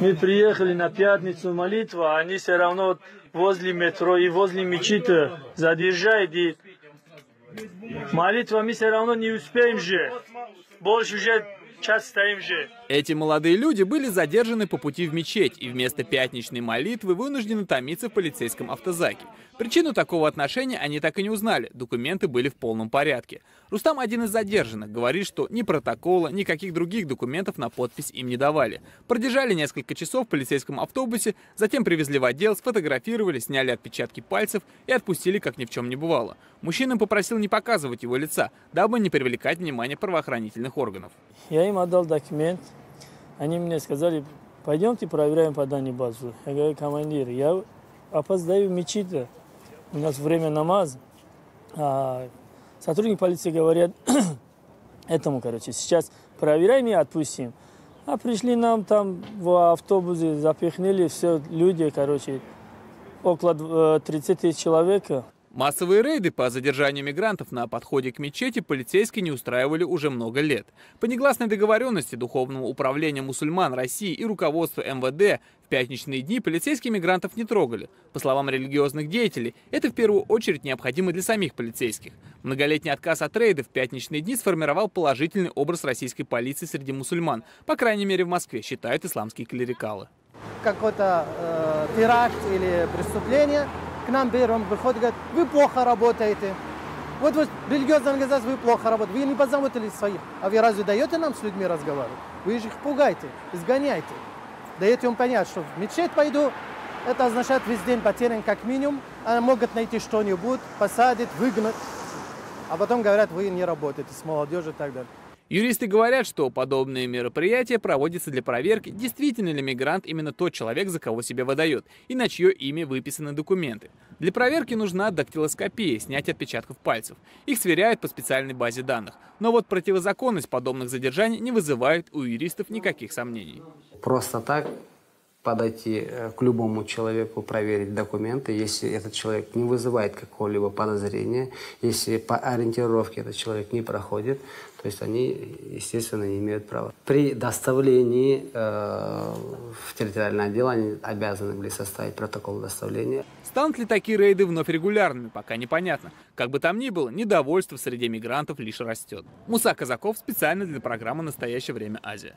Мы приехали на пятницу молитву, а они все равно возле метро и возле мечети задержают. И молитва мы все равно не успеем же. Больше уже час стоим же. Эти молодые люди были задержаны по пути в мечеть и вместо пятничной молитвы вынуждены томиться в полицейском автозаке. Причину такого отношения они так и не узнали, документы были в полном порядке. Рустам один из задержанных, говорит, что ни протокола, никаких других документов на подпись им не давали. Продержали несколько часов в полицейском автобусе, затем привезли в отдел, сфотографировали, сняли отпечатки пальцев и отпустили, как ни в чем не бывало. Мужчина попросил не показывать его лица, дабы не привлекать внимание правоохранительных органов. Я им отдал документ. Они мне сказали, пойдемте проверяем по данной базу. Я говорю, командир, я опоздаю в мечеть. У нас время намаз. А сотрудник полиции говорят, этому, короче, сейчас проверяем и отпустим. А пришли нам там в автобусе, запихнули все люди, короче, около 30 тысяч человек. Массовые рейды по задержанию мигрантов на подходе к мечети полицейские не устраивали уже много лет. По негласной договоренности Духовного управления мусульман России и руководства МВД в пятничные дни полицейские мигрантов не трогали. По словам религиозных деятелей, это в первую очередь необходимо для самих полицейских. Многолетний отказ от рейда в пятничные дни сформировал положительный образ российской полиции среди мусульман. По крайней мере в Москве, считают исламские клерикалы. Какой-то э, теракт или преступление – к нам берем, выходит, говорит, вы плохо работаете. Вот вы религиозная организация, вы плохо работаете. Вы не позаботились своих. А вы разве даете нам с людьми разговаривать? Вы же их пугаете, изгоняете. Даете им понять, что в мечеть пойду, это означает весь день потерян как минимум. Они могут найти что-нибудь, посадить, выгнать. А потом говорят, вы не работаете с молодежью и так далее. Юристы говорят, что подобные мероприятия проводятся для проверки, действительно ли мигрант именно тот человек, за кого себя выдает, и на чье имя выписаны документы. Для проверки нужна дактилоскопия, снятие отпечатков пальцев. Их сверяют по специальной базе данных. Но вот противозаконность подобных задержаний не вызывает у юристов никаких сомнений. Просто так подойти э, к любому человеку, проверить документы, если этот человек не вызывает какого-либо подозрения, если по ориентировке этот человек не проходит, то есть они, естественно, не имеют права. При доставлении э, в территориальное отдел они обязаны были составить протокол доставления. Станут ли такие рейды вновь регулярными, пока непонятно. Как бы там ни было, недовольство среди мигрантов лишь растет. Муса Казаков специально для программы «Настоящее время Азия».